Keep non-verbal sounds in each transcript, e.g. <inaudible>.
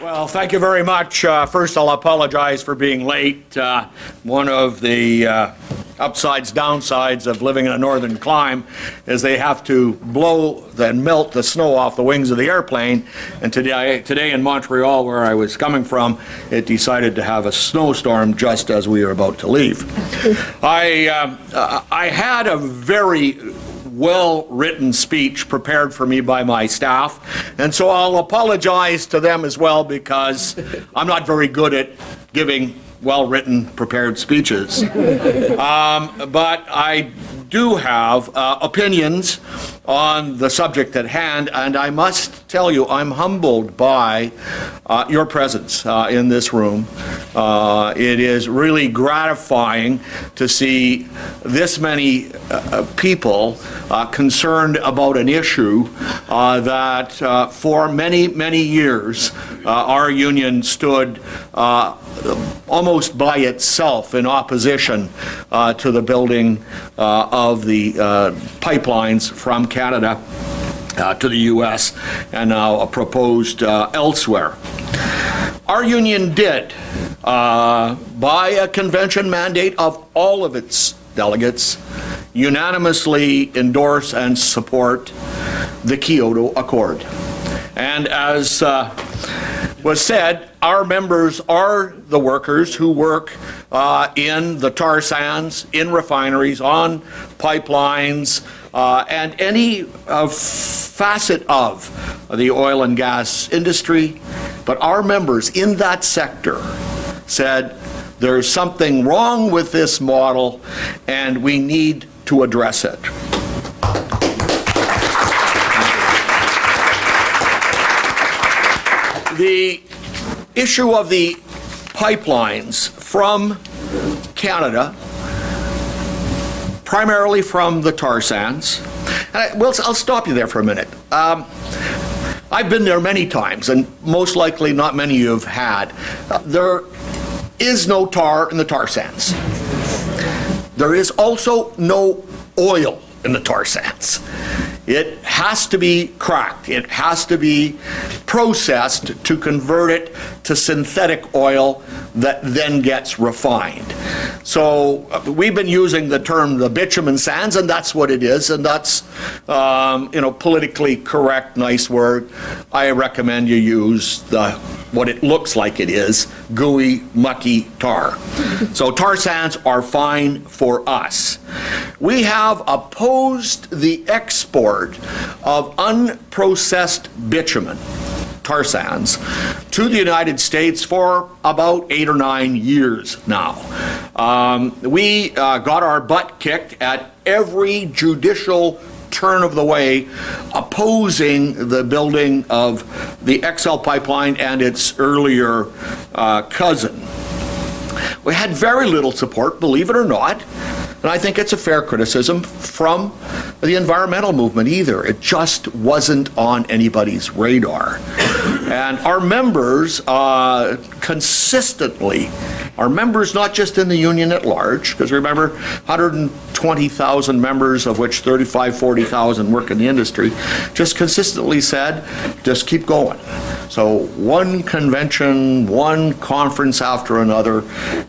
Well, thank you very much. Uh, first, I'll apologize for being late. Uh, one of the uh, upsides, downsides of living in a northern clime is they have to blow and melt the snow off the wings of the airplane. And today, today in Montreal, where I was coming from, it decided to have a snowstorm just as we were about to leave. I, uh, I had a very well written speech prepared for me by my staff. And so I'll apologize to them as well because I'm not very good at giving well written, prepared speeches. <laughs> Um, but I do have uh, opinions on the subject at hand, and I must tell you, I'm humbled by uh, your presence uh, in this room. Uh, it is really gratifying to see this many uh, people uh, concerned about an issue that for many, many years our union stood almost by itself in opposition to the building of the pipelines from Canada uh, to the U.S. and now uh, proposed uh, elsewhere. Our union did, uh, by a convention mandate of all of its delegates, unanimously endorse and support the Kyoto Accord. And as uh, was said, our members are the workers who work uh, in the tar sands, in refineries, on pipelines, uh, and any uh, facet of the oil and gas industry. But our members in that sector said there's something wrong with this model and we need to address it. The issue of the pipelines from Canada primarily from the tar sands. And I, well, I'll stop you there for a minute. Um, I've been there many times, and most likely not many you have had. Uh, there is no tar in the tar sands. There is also no oil in the tar sands. It has to be cracked. It has to be processed to convert it to synthetic oil that then gets refined. So uh, we've been using the term the bitumen sands, and that's what it is, and that's um, you know politically correct, nice word. I recommend you use the what it looks like it is, gooey, mucky tar. <laughs> so tar sands are fine for us. We have opposed the export of unprocessed bitumen tar sands to the United States for about eight or nine years now. Um, we uh, got our butt kicked at every judicial turn of the way opposing the building of the XL pipeline and its earlier uh, cousin. We had very little support, believe it or not, and I think it's a fair criticism from the environmental movement either. It just wasn't on anybody's radar. And our members uh, consistently, our members not just in the union at large, because remember, 120,000 members, of which 35, 40,000 work in the industry, just consistently said, just keep going. So one convention, one conference after another,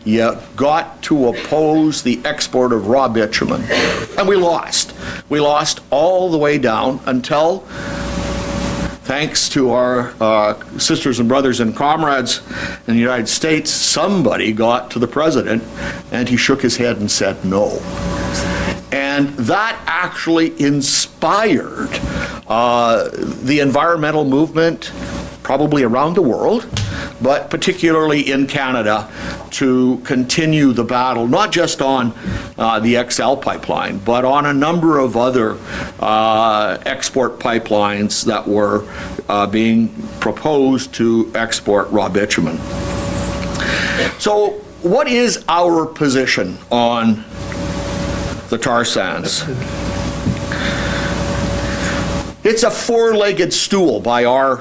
you got to oppose the export of raw bitumen. And we lost. We lost all the way down until thanks to our uh, sisters and brothers and comrades in the United States, somebody got to the president and he shook his head and said no. And that actually inspired uh, the environmental movement probably around the world, but particularly in Canada, to continue the battle, not just on uh, the XL pipeline, but on a number of other uh, export pipelines that were uh, being proposed to export raw bitumen. So, what is our position on the tar sands? It's a four legged stool by our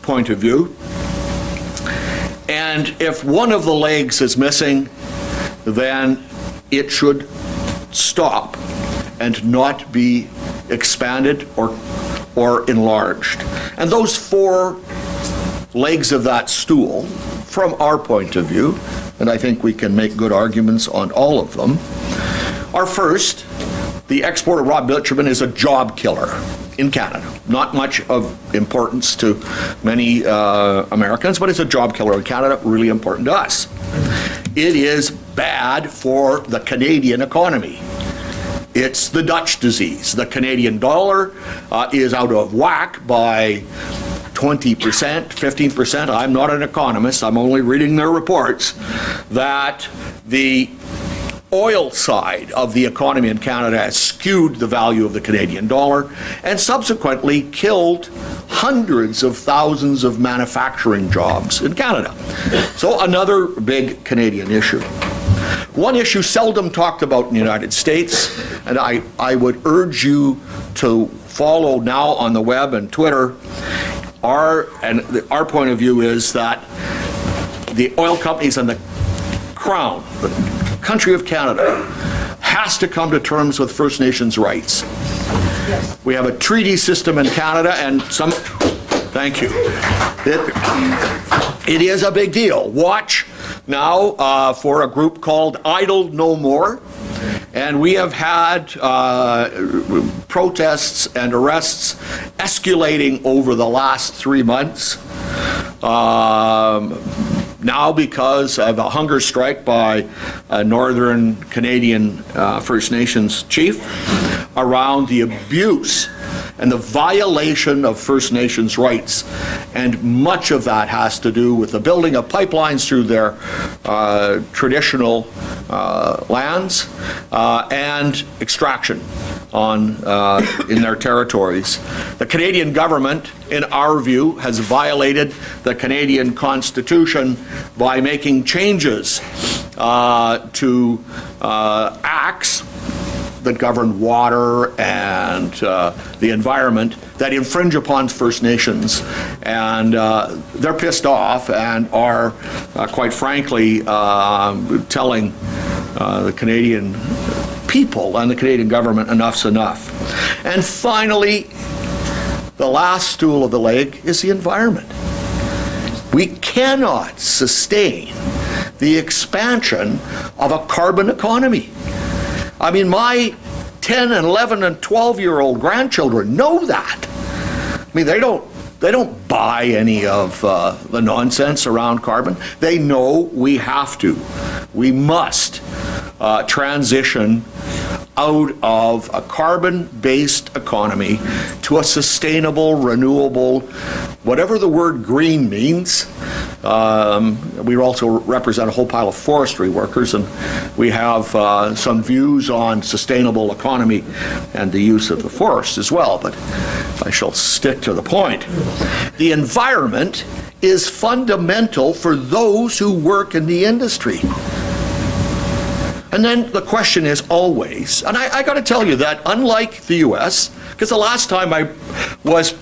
point of view. And if one of the legs is missing, then it should stop and not be expanded or, or enlarged. And those four legs of that stool, from our point of view, and I think we can make good arguments on all of them, are first, the export of raw bitumen is a job killer in Canada. Not much of importance to many uh, Americans, but it's a job killer in Canada, really important to us. It is bad for the Canadian economy. It's the Dutch disease. The Canadian dollar uh, is out of whack by 20%, 15%. I'm not an economist, I'm only reading their reports. That the oil side of the economy in Canada has skewed the value of the Canadian dollar and subsequently killed hundreds of thousands of manufacturing jobs in Canada. So, another big Canadian issue. One issue seldom talked about in the United States, and I, I would urge you to follow now on the web and Twitter. Our, and our point of view is that the oil companies and the Crown, country of Canada, has to come to terms with First Nations rights. We have a treaty system in Canada, and some. Thank you. It, it is a big deal. Watch now uh, for a group called Idle No More. And we have had uh, protests and arrests escalating over the last three months. Um, now because of a hunger strike by a Northern Canadian uh, First Nations chief around the abuse and the violation of First Nations rights. And much of that has to do with the building of pipelines through their uh, traditional uh, lands uh, and extraction on uh, in their territories. The Canadian government, in our view, has violated the Canadian Constitution by making changes uh, to uh, acts that govern water and uh, the environment that infringe upon First Nations. And uh, they're pissed off and are, uh, quite frankly, telling the Canadian people and the Canadian government enough's enough. And finally, the last stool of the leg is the environment. We cannot sustain the expansion of a carbon economy. I mean, my 10 and 11 and 12 year old grandchildren know that. I mean, they don't. They don't buy any of uh, the nonsense around carbon. They know we have to. We must uh, transition out of a carbon based economy to a sustainable, renewable, whatever the word green means. Um, we also represent a whole pile of forestry workers, and we have uh, some views on sustainable economy and the use of the forest as well, but I shall stick to the point. The environment is fundamental for those who work in the industry. And then the question is always, and I, I got to tell you that unlike the U.S., because the last time I was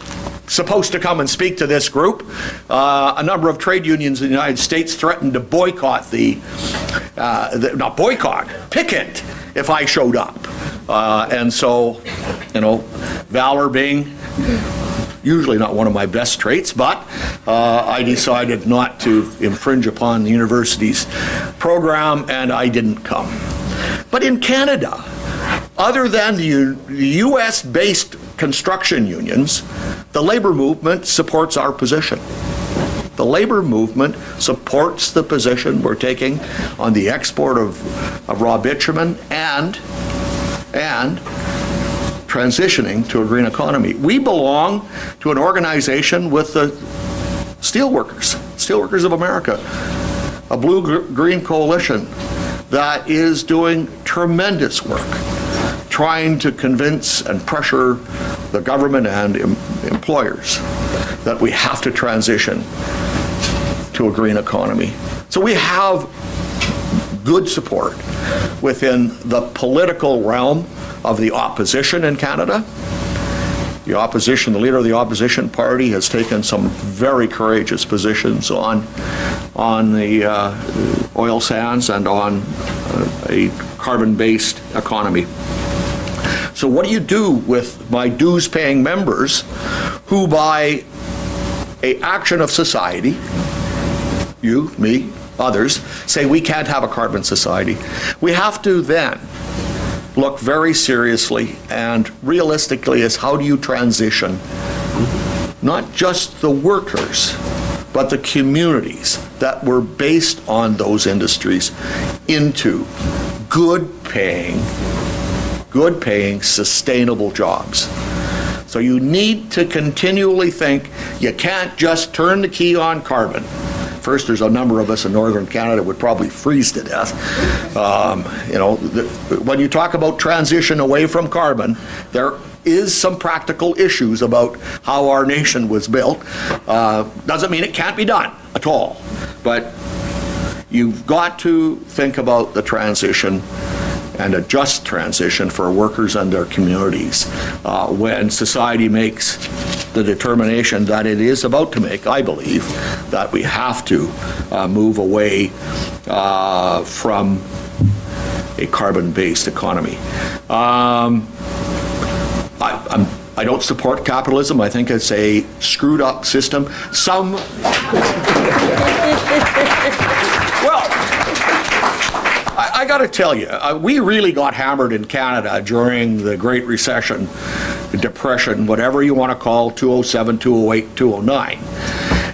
supposed to come and speak to this group, uh, a number of trade unions in the United States threatened to boycott the, uh, the not boycott, picket if I showed up. Uh, and so, you know, valor being usually not one of my best traits, but uh, I decided not to infringe upon the university's program and I didn't come. But in Canada, other than the, US based construction unions, the labor movement supports our position. The labor movement supports the position we're taking on the export of, of raw bitumen and, and transitioning to a green economy. We belong to an organization with the steelworkers, Steelworkers of America, a blue-green coalition that is doing tremendous work trying to convince and pressure the government and em- employers that we have to transition to a green economy. So we have good support within the political realm of the opposition in Canada. The opposition, the leader of the opposition party, has taken some very courageous positions on on the uh, oil sands and on uh, a carbon-based economy. So what do you do with my dues-paying members who by a action of society, you, me, others, say we can't have a carbon society, we have to then look very seriously and realistically as how do you transition not just the workers, but the communities that were based on those industries into good paying, good paying, sustainable jobs. So you need to continually think you can't just turn the key on carbon. First, there's a number of us in northern Canada would probably freeze to death. Um, you know, the, when you talk about transition away from carbon, there is some practical issues about how our nation was built. Uh, doesn't mean it can't be done at all, but you've got to think about the transition and a just transition for workers and their communities uh, when society makes the determination that it is about to make, I believe, that we have to uh, move away uh, from a carbon-based economy. Um, I don't support capitalism. I think it's a screwed up system. Some. <laughs> well, I, got to tell you, uh, we really got hammered in Canada during the Great Recession, Depression, whatever you want to call 207, 208, 209.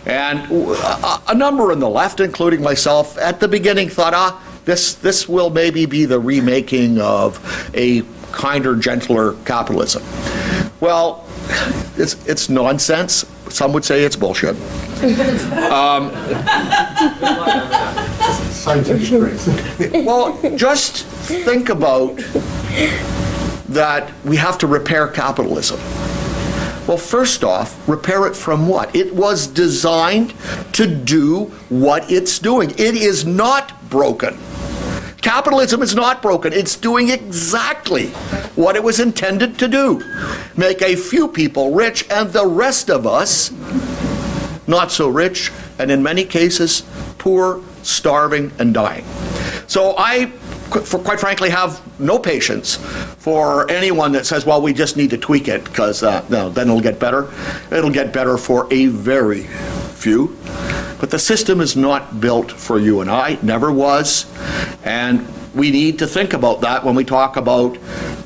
And a, a number on the left, including myself, at the beginning thought, ah, this, this will maybe be the remaking of a kinder, gentler capitalism. Well, it's, it's nonsense. Some would say it's bullshit. Um, <laughs> well, just think about that we have to repair capitalism. Well, first off, repair it from what? It was designed to do what it's doing. It is not broken. Capitalism is not broken. It's doing exactly what it was intended to do make a few people rich and the rest of us not so rich, and in many cases, poor, starving, and dying. So I, for quite frankly, have no patience for anyone that says, well, we just need to tweak it because uh, no, then it'll get better. It'll get better for a very few. But the system is not built for you and I, never was. And we need to think about that when we talk about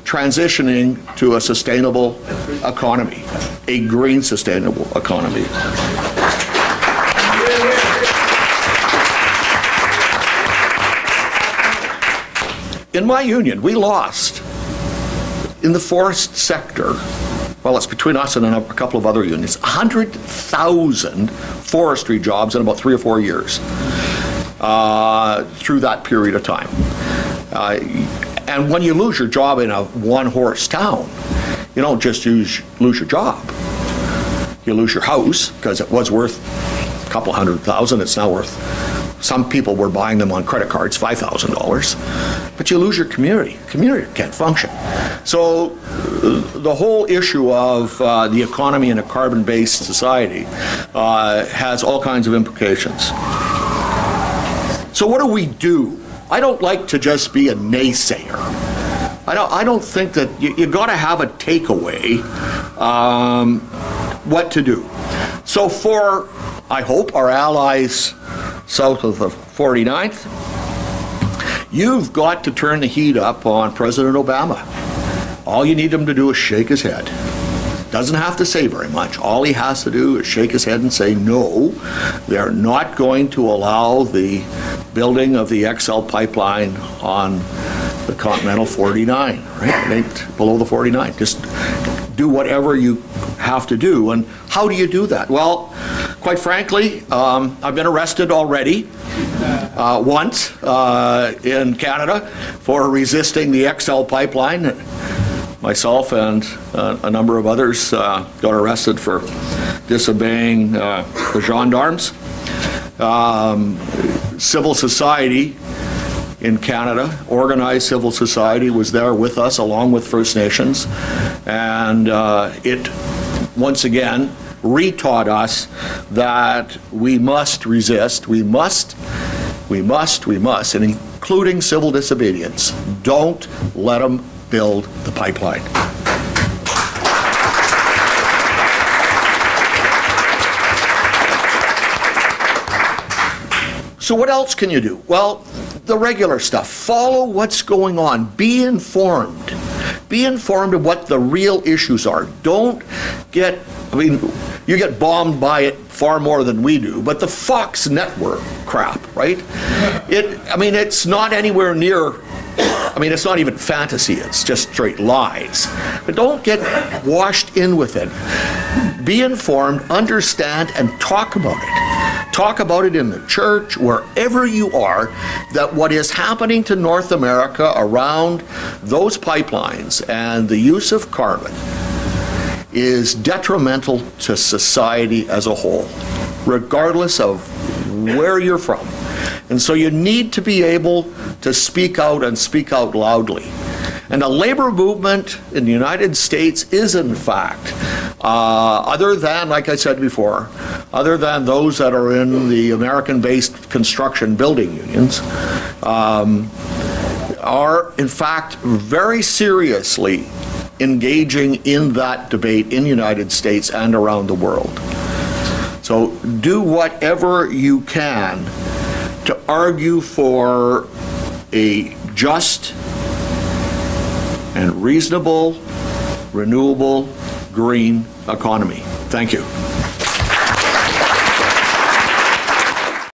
transitioning to a sustainable economy, a green sustainable economy. In my union, we lost in the forest sector well, it's between us and a couple of other unions, 100,000 forestry jobs in about three or four years uh, through that period of time. Uh, and when you lose your job in a one-horse town, you don't just use, lose your job. You lose your house because it was worth a couple hundred thousand. It's now worth some people were buying them on credit cards, $5,000. But you lose your community. Community can't function. So uh, the whole issue of uh, the economy in a carbon-based society uh, has all kinds of implications. So what do we do? I don't like to just be a naysayer. I don't, I don't think that you, you got to have a takeaway um, what to do. So for, I hope, our allies south of the 49th, you've got to turn the heat up on President Obama. All you need him to do is shake his head. Doesn't have to say very much. All he has to do is shake his head and say, no, they're not going to allow the building of the XL pipeline on the Continental 49, right? Below the 49. Just do whatever you have to do. And how do you do that? Well, quite frankly, um, I've been arrested already uh, once uh, in Canada for resisting the XL pipeline myself and uh, a number of others uh, got arrested for disobeying uh, the gendarmes. Um, civil society in Canada, organized civil society, was there with us along with First Nations, and uh, it once again retaught us that we must resist, we must, we must, we must, and including civil disobedience. Don't let them build the pipeline. So what else can you do? Well, the regular stuff. Follow what's going on. Be informed. Be informed of what the real issues are. Don't get, I mean, you get bombed by it far more than we do, but the Fox network crap, right? It, I mean, it's not anywhere near I mean, it's not even fantasy, it's just straight lies. But don't get washed in with it. Be informed, understand, and talk about it. Talk about it in the church, wherever you are, that what is happening to North America around those pipelines and the use of carbon is detrimental to society as a whole, regardless of where you're from. And so you need to be able to speak out and speak out loudly. And the labor movement in the United States is, in fact, uh, other than, like I said before, other than those that are in the American based construction building unions, um, are in fact very seriously engaging in that debate in the United States and around the world. So do whatever you can to argue for a just and reasonable, renewable, green economy. Thank you.